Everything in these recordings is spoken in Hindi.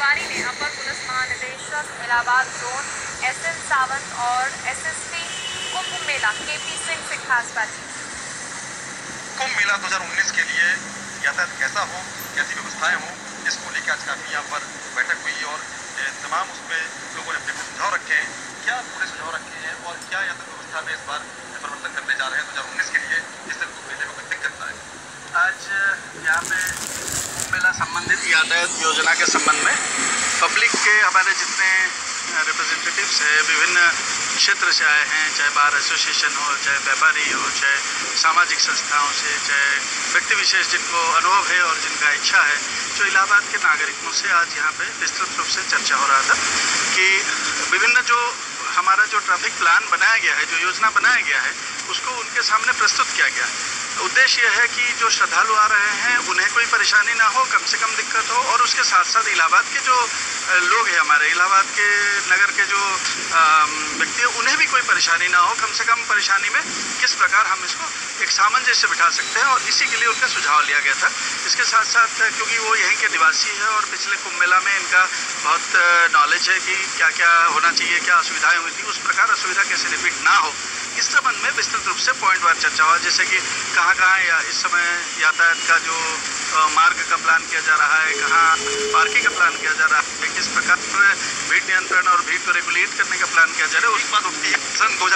तिवारी ने अपर पुलिस महानिदेशक Allahabad zone S N Sawant और एसएसपी कुंभ मेला के पी सिंह से खास बातचीत। कुंभ मेला 2019 के लिए यातायात कैसा हो, कैसी व्यवस्थाएँ हो, इसको लेकर आज काफ़ी यहाँ पर बैठक हुई और तमाम उसमें लोगों ने अपने सुझाव रखे हैं। क्या पूरे सुझाव रखे हैं और क्या यातायात व्यवस्था में इस बार परिवर्तन करने जा रहे हैं दो हज़ार उन्नीस के लिए जिससे कुंभ मेले में कोई दिक्कत ना आए आज यहाँ पे कुंभ मेला संबंधित यातायात योजना के संबंध में। पब्लिक के हमारे जितने रिप्रेजेंटेटिव्स है, विभिन्न क्षेत्र से आए हैं, चाहे बार एसोसिएशन हो, चाहे व्यापारी हो, चाहे सामाजिक संस्थाओं से, चाहे व्यक्ति विशेष जिनको अनुभव है और जिनका इच्छा है, जो इलाहाबाद के नागरिकों से आज यहाँ पे विस्तृत रूप से चर्चा हो रहा था कि विभिन्न जो हमारा जो ट्रैफ़िक प्लान बनाया गया है, जो योजना बनाया गया है, उसको उनके सामने प्रस्तुत किया गया। उद्देश्य यह है कि जो श्रद्धालु आ रहे हैं, उन्हें कोई परेशानी ना हो, कम से कम दिक्कत हो और उसके साथ साथ इलाहाबाद के जो लोग हैं हमारे, इलाहाबाद के नगर के जो व्यक्ति हैं, उन्हें भी कोई परेशानी ना हो। कम से कम परेशानी में किस प्रकार हम इसको एक सामंजस्य बिठा सकते हैं और इसी के लिए उनका सुझाव लिया गया था। इसके साथ साथ क्योंकि वो यहीं के निवासी है और पिछले कुंभ मेला में इनका बहुत नॉलेज है कि क्या क्या होना चाहिए, क्या असुविधाएँ हुई थी, उस प्रकार असुविधा कैसे रिपीट ना हो। इस संबंध में विस्तृत रूप से पॉइंट वार चर्चा हुआ, जैसे कि कहाँ कहाँ या इस समय यातायात का जो मार्ग का प्लान किया जा रहा है, कहाँ पार्किंग का प्लान किया जा रहा है। किस प्रकार भीड़ नियंत्रण और भीड़ को रेगुलेट करने का प्लान किया जा रहा है उस बात उठती है सन दो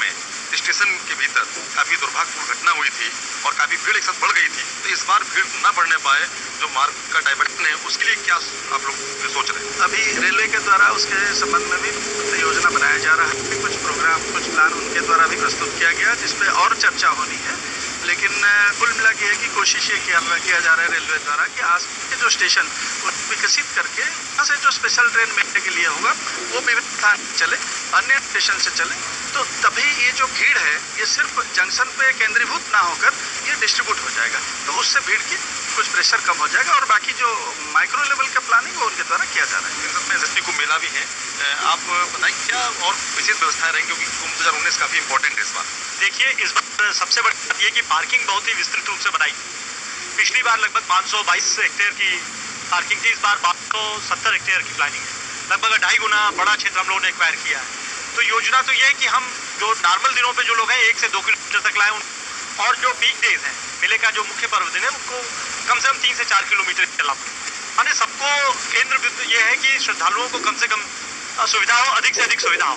में स्टेशन के भीतर काफ़ी दुर्भाग्यपूर्ण घटना हुई थी और काफ़ी भीड़ एक साथ बढ़ गई थी। तो इस बार भीड़ न बढ़ने पाए जो मार्ग का डाइवर्जन है, उसके लिए क्या आप लोग सोच रहे हैं? अभी रेलवे के द्वारा उसके संबंध में भी योजना बनाया जा रहा है। कुछ प्रोग्राम कुछ प्लान उनके द्वारा भी प्रस्तुत किया गया जिसपे और चर्चा होनी है। लेकिन कुल मिला के है कि कोशिश ये किया, जा रहा है रेलवे द्वारा कि आज के जो स्टेशन विकसित करके यहाँ से जो स्पेशल ट्रेन मिलने के लिए होगा वो विभिन्न स्थान चले अन्य स्टेशन से चले। तो तभी ये जो भीड़ है ये सिर्फ़ जंक्शन पे केंद्रीभूत ना होकर ये डिस्ट्रीब्यूट हो जाएगा। तो उससे भीड़ की कुछ प्रेशर कम हो जाएगा और बाकी जो माइक्रो लेवल का द्वारा किया जा रहा है। में एस को मेला भी है। आप बताएँ क्या और विशेष व्यवस्थाएँ रहेंगी? क्योंकि कुंभ दो हज़ार काफ़ी इंपॉर्टेंट है इस बार। देखिए, इस बार सबसे बड़ी बात ये कि पार्किंग बहुत ही विस्तृत रूप से बनाई। पिछली बार लगभग 522 हेक्टेयर की पार्किंग थी। इस बार सत्तर हेक्टेयर की प्लानिंग है। लगभग ढाई गुना बड़ा क्षेत्र हम लोगों ने एक्वायर किया है। तो योजना तो ये है कि हम जो नॉर्मल दिनों पे जो लोग हैं, एक से दो किलोमीटर तक लाए और जो वीक डेज़ हैं, मेले का जो मुख्य पर्व दिन है, उनको कम से कम तीन से चार किलोमीटर चला माने सबको केंद्र बिंदु ये है कि श्रद्धालुओं को कम से कम सुविधा हो, अधिक से अधिक सुविधा हो।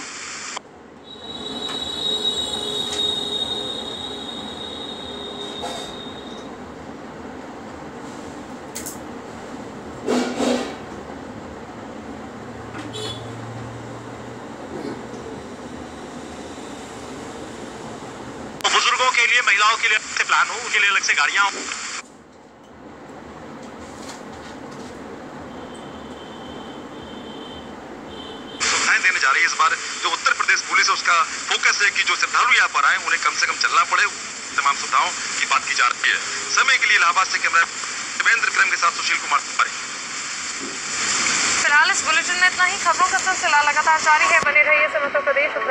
बुज़ुर्गों के लिए, महिलाओं के लिए प्लान हो, उनके लिए अलग से गाड़ियाँ हो। देने जा रही है इस बार जो उत्तर प्रदेश पुलिस है, उसका फोकस है कि जो श्रद्धालु यहाँ पर आए, उन्हें कम से कम चलना पड़े। तमाम सुविधाओं की बात की जा रही है। समय के लिए इलाहाबाद से कैमरा देवेंद्र क्रम के साथ सुशील कुमार तिवारी। फ़िलहाल इस बुलेटिन में इतना ही। खबरों का सिलसिला लगातार जारी है। बने रहिए समय प्रदेश उत्तराखंड।